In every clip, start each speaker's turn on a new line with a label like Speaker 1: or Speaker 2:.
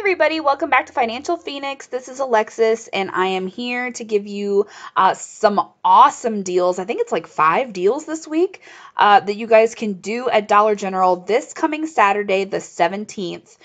Speaker 1: Everybody, welcome back to Financial Phoenix. This is Alexis, and I am here to give you uh, some awesome deals. I think it's like five deals this week uh, that you guys can do at Dollar General this coming Saturday, the 17th,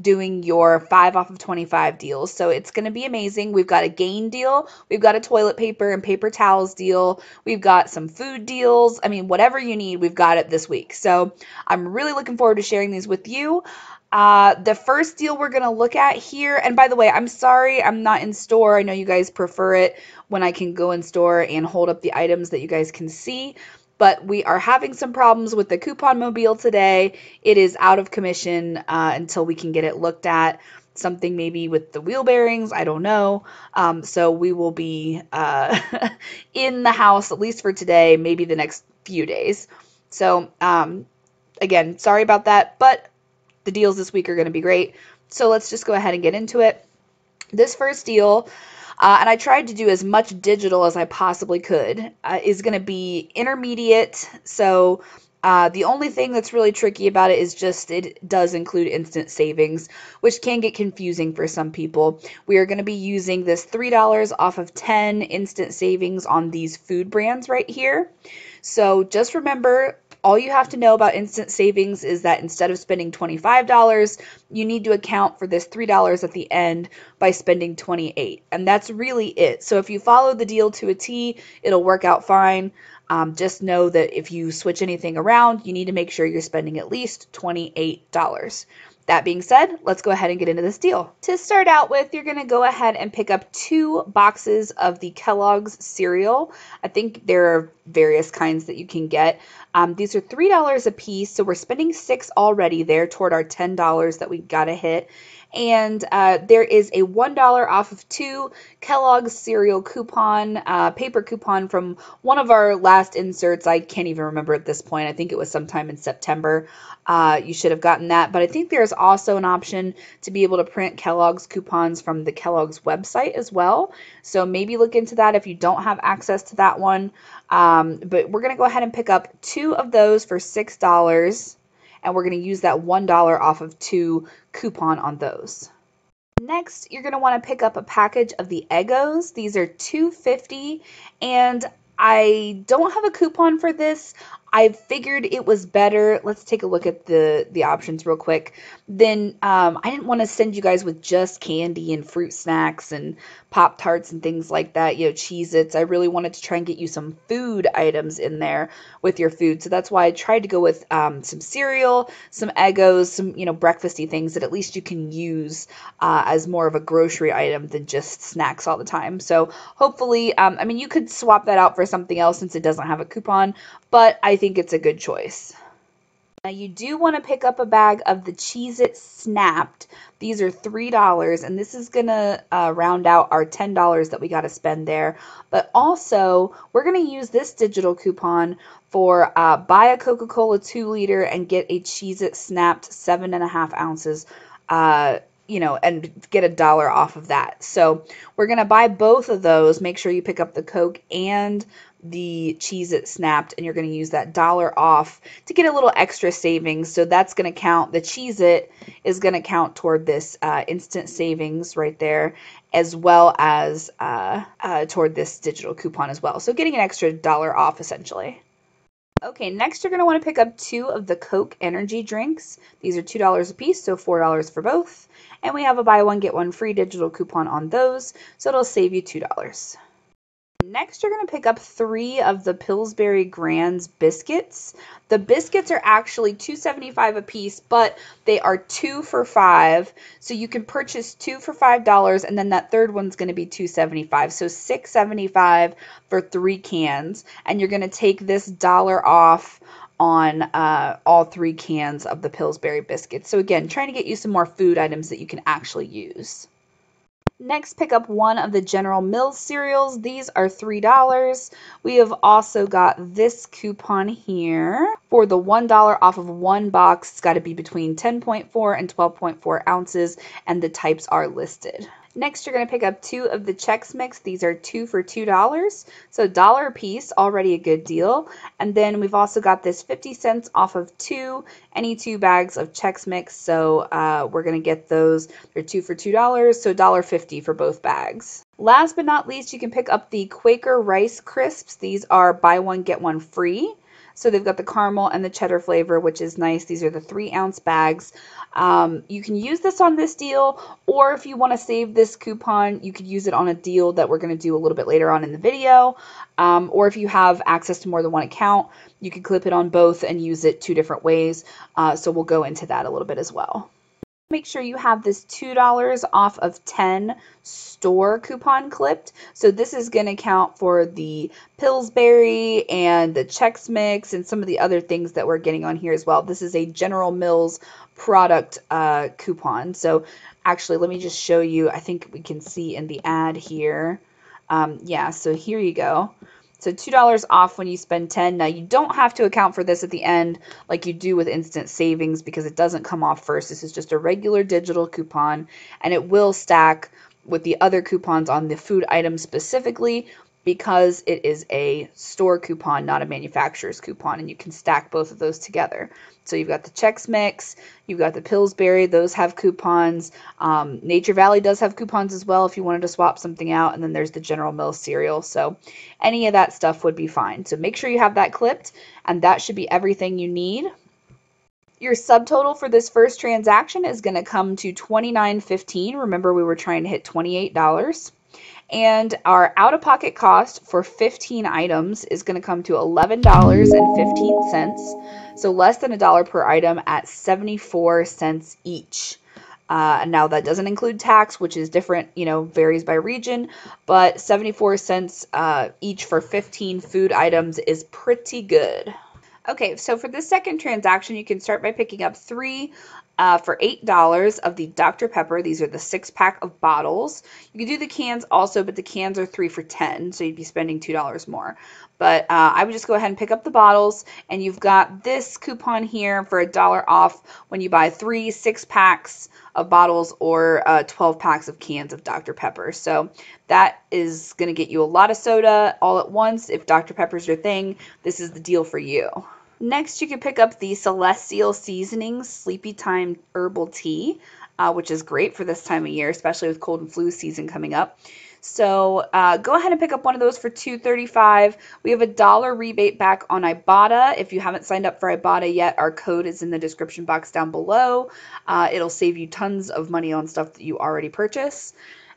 Speaker 1: doing your 5 off of 25 deals. So it's going to be amazing. We've got a gain deal, we've got a toilet paper and paper towels deal, we've got some food deals. I mean, whatever you need, we've got it this week. So I'm really looking forward to sharing these with you. Uh, the first deal we're going to look at here, and by the way, I'm sorry I'm not in store. I know you guys prefer it when I can go in store and hold up the items that you guys can see, but we are having some problems with the coupon mobile today. It is out of commission uh, until we can get it looked at. Something maybe with the wheel bearings, I don't know. Um, so we will be uh, in the house at least for today, maybe the next few days. So, um, again, sorry about that, but the deals this week are going to be great. So let's just go ahead and get into it. This first deal, uh, and I tried to do as much digital as I possibly could, uh, is going to be intermediate. So uh, the only thing that's really tricky about it is just it does include instant savings, which can get confusing for some people. We are going to be using this $3 off of 10 instant savings on these food brands right here. So just remember all you have to know about instant savings is that instead of spending $25, you need to account for this $3 at the end by spending 28. And that's really it. So if you follow the deal to a T, it'll work out fine. Um, just know that if you switch anything around, you need to make sure you're spending at least $28. That being said, let's go ahead and get into this deal. To start out with, you're going to go ahead and pick up two boxes of the Kellogg's cereal. I think there are various kinds that you can get. Um, these are $3 a piece, so we're spending 6 already there toward our $10 that we got to hit. And uh, there is a $1 off of two Kellogg's cereal coupon, uh, paper coupon from one of our last inserts. I can't even remember at this point. I think it was sometime in September. Uh, you should have gotten that. But I think there's also an option to be able to print Kellogg's coupons from the Kellogg's website as well. So maybe look into that if you don't have access to that one. Um, but we're going to go ahead and pick up two of those for $6 and we're going to use that $1 off of two coupon on those. Next, you're going to want to pick up a package of the Eggos. These are 250 and I don't have a coupon for this. I figured it was better. Let's take a look at the the options real quick. Then um, I didn't want to send you guys with just candy and fruit snacks and pop tarts and things like that. You know, Cheez-Its. I really wanted to try and get you some food items in there with your food. So that's why I tried to go with um, some cereal, some Eggos, some you know breakfasty things that at least you can use uh, as more of a grocery item than just snacks all the time. So hopefully, um, I mean, you could swap that out for something else since it doesn't have a coupon, but I think it's a good choice. Now you do want to pick up a bag of the Cheez-It Snapped. These are $3 and this is going to uh, round out our $10 that we got to spend there. But also we're going to use this digital coupon for uh, buy a Coca-Cola 2 liter and get a Cheez-It Snapped 7.5 ounces. Uh, you know, and get a dollar off of that. So we're going to buy both of those. Make sure you pick up the Coke and the Cheez-It Snapped and you're going to use that dollar off to get a little extra savings. So that's going to count, the Cheez-It is going to count toward this uh, instant savings right there as well as uh, uh, toward this digital coupon as well. So getting an extra dollar off essentially. Okay, next you're going to want to pick up two of the Coke energy drinks. These are $2 a piece, so $4 for both. And we have a buy one, get one free digital coupon on those, so it'll save you $2. Next, you're going to pick up three of the Pillsbury Grands biscuits. The biscuits are actually $2.75 a piece, but they are two for five. So you can purchase two for $5, and then that third one's going to be $2.75. So $6.75 for three cans. And you're going to take this dollar off on uh, all three cans of the Pillsbury biscuits. So again, trying to get you some more food items that you can actually use. Next, pick up one of the General Mills cereals. These are $3. We have also got this coupon here for the $1 off of one box. It's got to be between 10.4 and 12.4 ounces, and the types are listed. Next, you're going to pick up two of the Chex Mix. These are two for $2, so dollar a piece, already a good deal. And then we've also got this 50 cents off of two, any two bags of Chex Mix. So uh, we're going to get those. They're two for $2, so $1.50 for both bags. Last but not least, you can pick up the Quaker Rice Crisps. These are buy one, get one free. So they've got the caramel and the cheddar flavor, which is nice. These are the three ounce bags. Um, you can use this on this deal, or if you want to save this coupon, you could use it on a deal that we're going to do a little bit later on in the video. Um, or if you have access to more than one account, you can clip it on both and use it two different ways. Uh, so we'll go into that a little bit as well make sure you have this $2 off of 10 store coupon clipped. So this is going to count for the Pillsbury and the Chex Mix and some of the other things that we're getting on here as well. This is a General Mills product uh, coupon. So actually, let me just show you. I think we can see in the ad here. Um, yeah, so here you go. So $2 off when you spend 10. Now you don't have to account for this at the end like you do with instant savings because it doesn't come off first. This is just a regular digital coupon and it will stack with the other coupons on the food item specifically because it is a store coupon, not a manufacturer's coupon, and you can stack both of those together. So you've got the Chex Mix, you've got the Pillsbury, those have coupons. Um, Nature Valley does have coupons as well if you wanted to swap something out, and then there's the General Mills cereal. So any of that stuff would be fine. So make sure you have that clipped, and that should be everything you need. Your subtotal for this first transaction is going to come to $29.15. Remember, we were trying to hit $28. And our out of pocket cost for 15 items is going to come to $11.15. So less than a dollar per item at 74 cents each. Uh, now that doesn't include tax, which is different, you know, varies by region, but 74 cents uh, each for 15 food items is pretty good. Okay, so for this second transaction, you can start by picking up three uh, for $8 of the Dr. Pepper. These are the six pack of bottles. You can do the cans also, but the cans are three for 10 so you'd be spending $2 more. But uh, I would just go ahead and pick up the bottles, and you've got this coupon here for a dollar off when you buy three six packs of bottles or uh, 12 packs of cans of Dr. Pepper. So that is going to get you a lot of soda all at once. If Dr. Pepper's your thing, this is the deal for you. Next, you can pick up the Celestial Seasonings Sleepy Time Herbal Tea, uh, which is great for this time of year, especially with cold and flu season coming up. So uh, go ahead and pick up one of those for $2.35. We have a dollar rebate back on Ibotta. If you haven't signed up for Ibotta yet, our code is in the description box down below. Uh, it'll save you tons of money on stuff that you already purchase.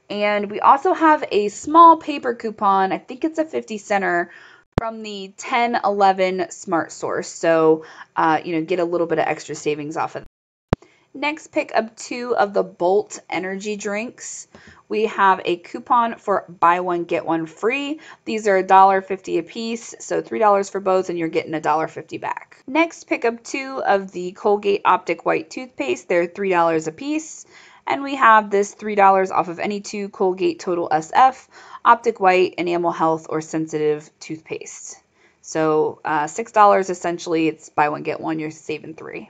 Speaker 1: And we also have a small paper coupon. I think it's a 50 center from the 1011 SmartSource. So, uh, you know, get a little bit of extra savings off of that. Next, pick up two of the Bolt energy drinks. We have a coupon for buy one, get one free. These are $1.50 a piece, so $3 for both, and you're getting $1.50 back. Next, pick up two of the Colgate Optic White toothpaste. They're $3 a piece. And we have this $3 off of any two Colgate Total SF, Optic White, Enamel Health, or Sensitive toothpaste. So uh, $6 essentially, it's buy one, get one, you're saving three.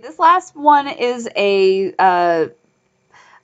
Speaker 1: This last one is a, uh,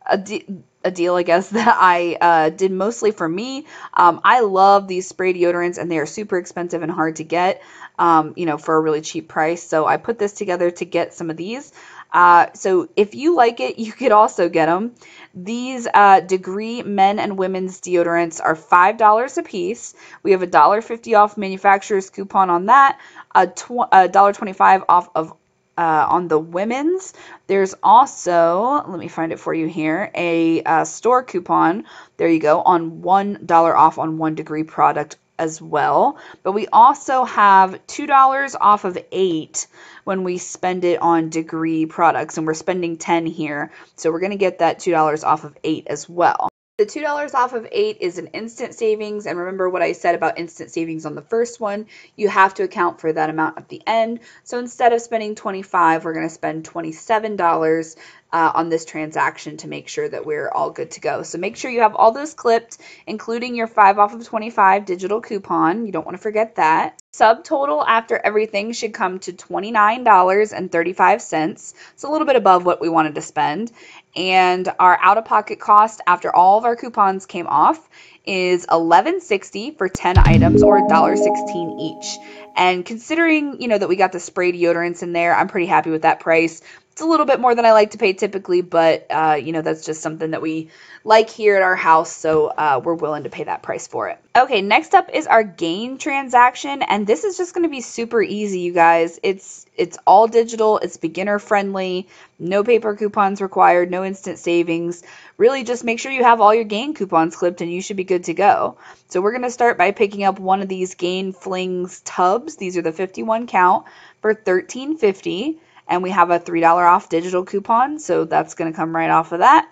Speaker 1: a, de a deal, I guess, that I uh, did mostly for me. Um, I love these spray deodorants and they are super expensive and hard to get, um, you know, for a really cheap price. So I put this together to get some of these. Uh, so if you like it, you could also get them. These uh, Degree men and women's deodorants are $5 a piece. We have a $1.50 off manufacturer's coupon on that, a $1.25 off of uh, on the women's. There's also, let me find it for you here, a uh, store coupon. There you go, on $1 off on one degree product as well. But we also have $2 off of 8 when we spend it on degree products and we're spending 10 here. So we're going to get that $2 off of 8 as well. The $2 off of 8 is an instant savings and remember what I said about instant savings on the first one, you have to account for that amount at the end. So instead of spending 25, we're going to spend $27 uh, on this transaction to make sure that we're all good to go. So make sure you have all those clipped, including your 5 off of 25 digital coupon. You don't want to forget that. Subtotal after everything should come to $29.35. It's a little bit above what we wanted to spend. And our out of pocket cost after all of our coupons came off is $11.60 for 10 items or $1.16 each. And considering, you know, that we got the spray deodorants in there, I'm pretty happy with that price. It's a little bit more than I like to pay typically, but, uh, you know, that's just something that we like here at our house, so uh, we're willing to pay that price for it. Okay, next up is our gain transaction, and this is just going to be super easy, you guys. It's it's all digital, it's beginner friendly, no paper coupons required, no instant savings. Really just make sure you have all your gain coupons clipped and you should be good to go. So we're going to start by picking up one of these gain flings tubs. These are the 51 count for 13.50 and we have a $3 off digital coupon, so that's going to come right off of that.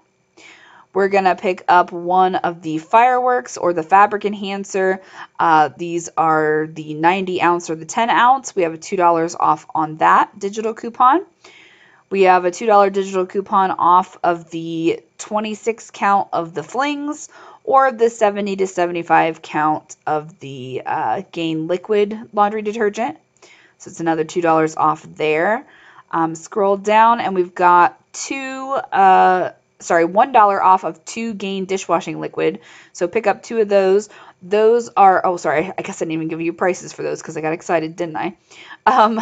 Speaker 1: We're going to pick up one of the fireworks or the fabric enhancer. Uh, these are the 90 ounce or the 10 ounce. We have a $2 off on that digital coupon. We have a $2 digital coupon off of the 26 count of the flings or the 70 to 75 count of the uh, Gain liquid laundry detergent. So it's another $2 off there. Um, scroll down and we've got two, uh, sorry, $1 off of two Gain dishwashing liquid. So pick up two of those. Those are, oh, sorry, I guess I didn't even give you prices for those because I got excited, didn't I? Um,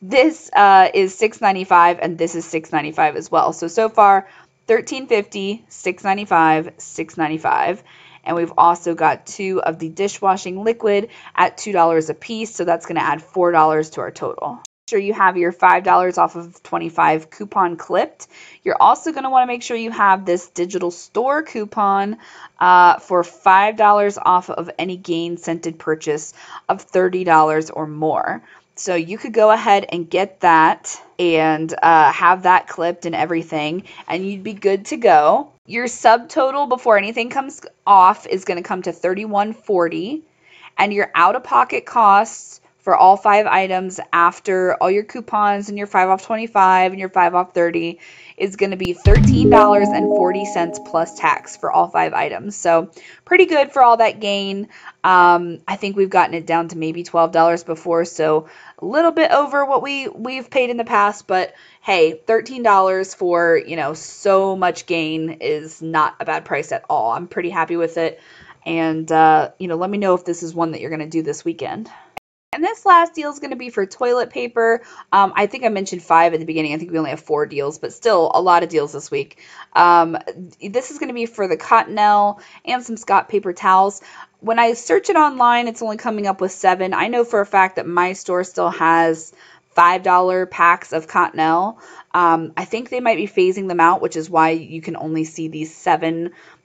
Speaker 1: this uh, is $6.95 and this is $6.95 as well. So, so far, $13.50, $6.95, $6.95 and we've also got two of the dishwashing liquid at $2 a piece, so that's going to add $4 to our total sure you have your $5 off of 25 coupon clipped. You're also going to want to make sure you have this digital store coupon uh, for $5 off of any gain scented purchase of $30 or more. So you could go ahead and get that and uh, have that clipped and everything, and you'd be good to go. Your subtotal before anything comes off is going to come to 31.40, and your out-of-pocket costs for all five items after all your coupons and your 5 off 25 and your 5 off 30 is going to be $13.40 plus tax for all five items. So pretty good for all that gain. Um, I think we've gotten it down to maybe $12 before, so a little bit over what we we've paid in the past, but hey, $13 for, you know, so much gain is not a bad price at all. I'm pretty happy with it. And, uh, you know, let me know if this is one that you're going to do this weekend. And this last deal is going to be for toilet paper. Um, I think I mentioned five at the beginning. I think we only have four deals, but still a lot of deals this week. Um, this is going to be for the Cottonelle and some Scott paper towels. When I search it online, it's only coming up with seven. I know for a fact that my store still has $5 packs of Cottonelle. Um, I think they might be phasing them out, which is why you can only see these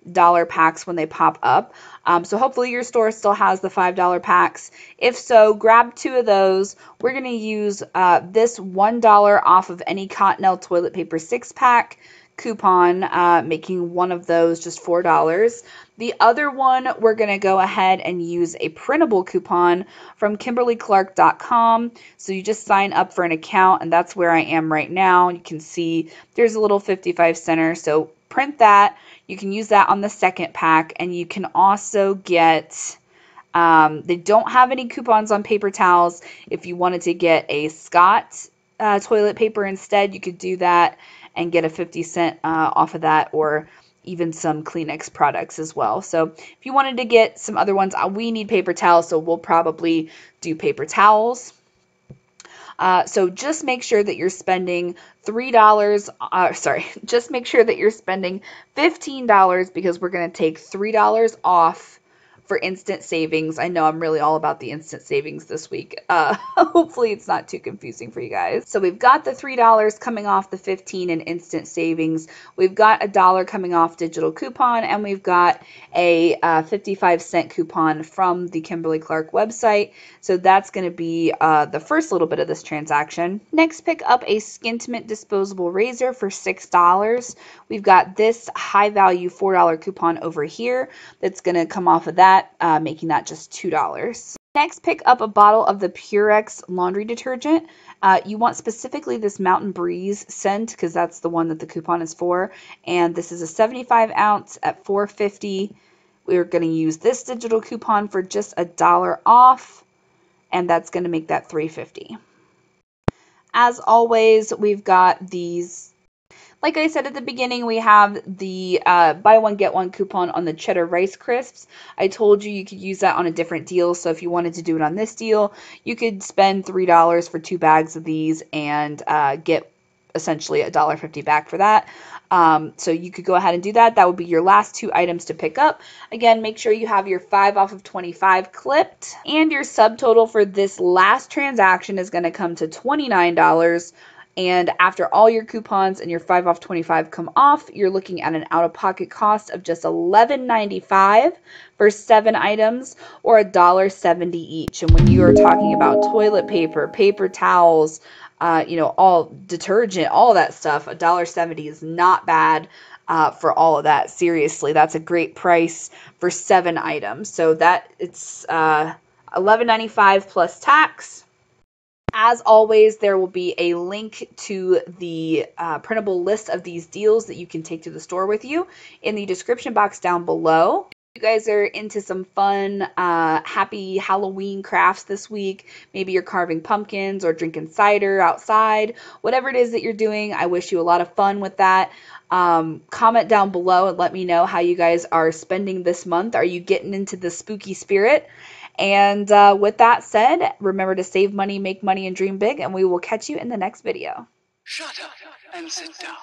Speaker 1: $7 packs when they pop up. Um, so hopefully your store still has the $5 packs. If so, grab two of those. We're going to use uh, this $1 off of any Cottonelle toilet paper six pack coupon, uh, making one of those just $4. The other one, we're going to go ahead and use a printable coupon from KimberlyClark.com. So you just sign up for an account, and that's where I am right now. You can see there's a little 55 center. So print that. You can use that on the second pack, and you can also get. Um, they don't have any coupons on paper towels. If you wanted to get a Scott uh, toilet paper instead, you could do that and get a 50 cent uh, off of that, or even some Kleenex products as well. So if you wanted to get some other ones, uh, we need paper towels, so we'll probably do paper towels. Uh, so just make sure that you're spending $3, uh, sorry, just make sure that you're spending $15 because we're going to take $3 off for instant savings. I know I'm really all about the instant savings this week. Uh, hopefully it's not too confusing for you guys. So we've got the $3 coming off the 15 in instant savings. We've got a dollar coming off digital coupon and we've got a uh, 55 cent coupon from the Kimberly Clark website. So that's going to be uh, the first little bit of this transaction. Next, pick up a Skintimate disposable razor for $6. We've got this high value $4 coupon over here that's going to come off of that that, uh, making that just $2. Next, pick up a bottle of the Purex laundry detergent. Uh, you want specifically this Mountain Breeze scent because that's the one that the coupon is for. And this is a 75 ounce at 450. We're going to use this digital coupon for just a dollar off, and that's going to make that 350. As always, we've got these like I said at the beginning, we have the uh, buy one get one coupon on the cheddar rice crisps. I told you you could use that on a different deal. So if you wanted to do it on this deal, you could spend three dollars for two bags of these and uh, get essentially a dollar fifty back for that. Um, so you could go ahead and do that. That would be your last two items to pick up. Again, make sure you have your 5 off of 25 clipped. And your subtotal for this last transaction is going to come to $29 and after all your coupons and your 5 off 25 come off, you're looking at an out of pocket cost of just $11.95 for seven items or $1.70 each. And when you are talking about toilet paper, paper towels, uh, you know, all detergent, all that stuff, $1.70 is not bad. Uh, for all of that, seriously, that's a great price for seven items. So that it's uh, $11.95 plus tax as always, there will be a link to the uh, printable list of these deals that you can take to the store with you in the description box down below. If you guys are into some fun, uh, happy Halloween crafts this week. Maybe you're carving pumpkins or drinking cider outside. Whatever it is that you're doing, I wish you a lot of fun with that. Um, comment down below and let me know how you guys are spending this month. Are you getting into the spooky spirit? And uh, with that said, remember to save money, make money, and dream big, and we will catch you in the next video.
Speaker 2: Shut up and sit down.